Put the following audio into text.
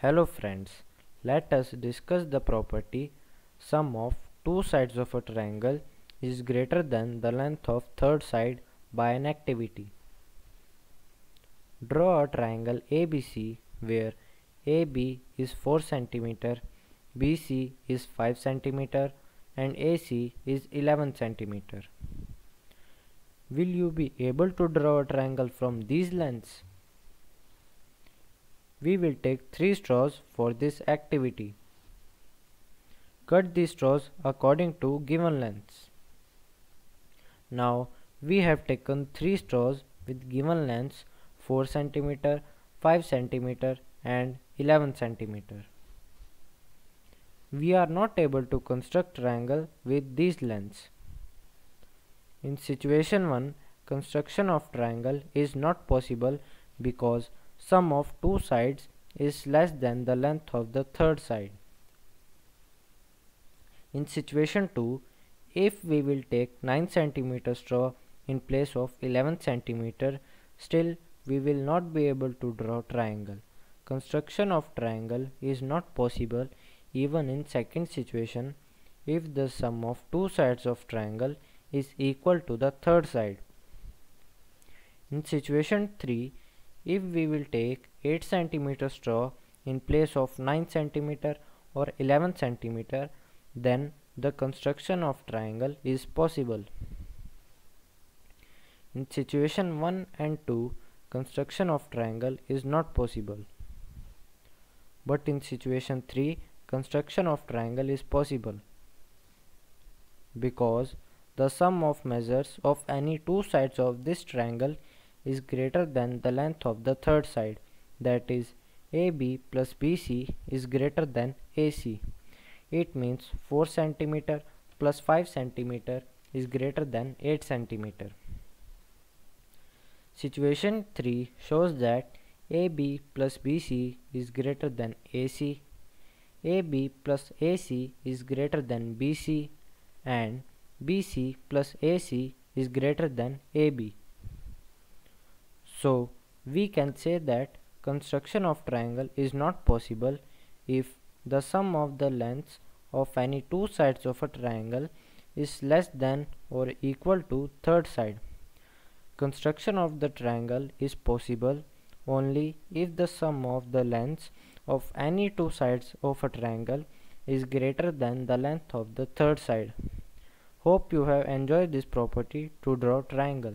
Hello friends, let us discuss the property sum of two sides of a triangle is greater than the length of third side by an activity. Draw a triangle ABC where AB is 4 cm, BC is 5 cm and AC is 11 cm. Will you be able to draw a triangle from these lengths? We will take 3 straws for this activity. Cut these straws according to given lengths. Now we have taken 3 straws with given lengths 4 cm, 5 cm and 11 cm. We are not able to construct triangle with these lengths. In situation 1, construction of triangle is not possible because sum of two sides is less than the length of the third side. In situation 2, if we will take 9 cm straw in place of 11 cm, still we will not be able to draw triangle. Construction of triangle is not possible even in second situation if the sum of two sides of triangle is equal to the third side. In situation 3, if we will take 8 cm straw in place of 9 cm or 11 cm, then the construction of triangle is possible. In situation 1 and 2, construction of triangle is not possible. But in situation 3, construction of triangle is possible because the sum of measures of any two sides of this triangle is greater than the length of the third side that is AB plus BC is greater than AC. It means 4 cm plus 5 cm is greater than 8 cm. Situation 3 shows that AB plus BC is greater than AC, AB plus AC is greater than BC and BC plus AC is greater than AB. So we can say that construction of triangle is not possible if the sum of the lengths of any two sides of a triangle is less than or equal to third side. Construction of the triangle is possible only if the sum of the lengths of any two sides of a triangle is greater than the length of the third side. Hope you have enjoyed this property to draw triangle.